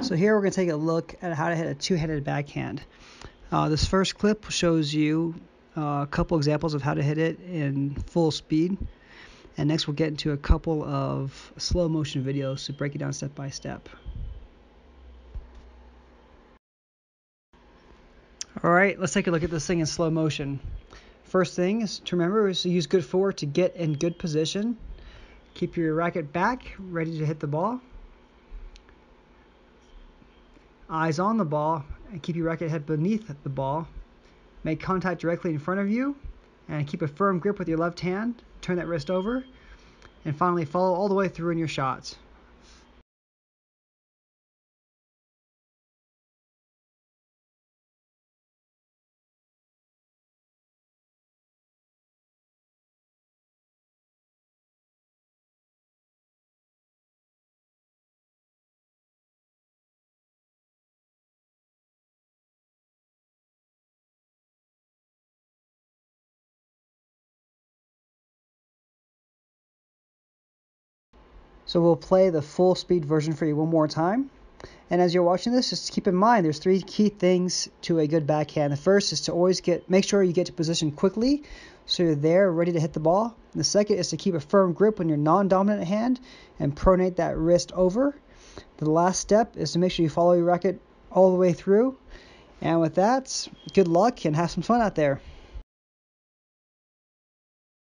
So here we're going to take a look at how to hit a two-handed backhand. Uh, this first clip shows you uh, a couple examples of how to hit it in full speed. And next we'll get into a couple of slow motion videos to break it down step by step. Alright, let's take a look at this thing in slow motion. First thing is to remember is to use good forward to get in good position. Keep your racket back, ready to hit the ball. Eyes on the ball, and keep your racket head beneath the ball. Make contact directly in front of you, and keep a firm grip with your left hand. Turn that wrist over, and finally follow all the way through in your shots. So we'll play the full speed version for you one more time. And as you're watching this, just keep in mind there's three key things to a good backhand. The first is to always get make sure you get to position quickly so you're there ready to hit the ball. And the second is to keep a firm grip on your non-dominant hand and pronate that wrist over. The last step is to make sure you follow your racket all the way through. And with that, good luck and have some fun out there.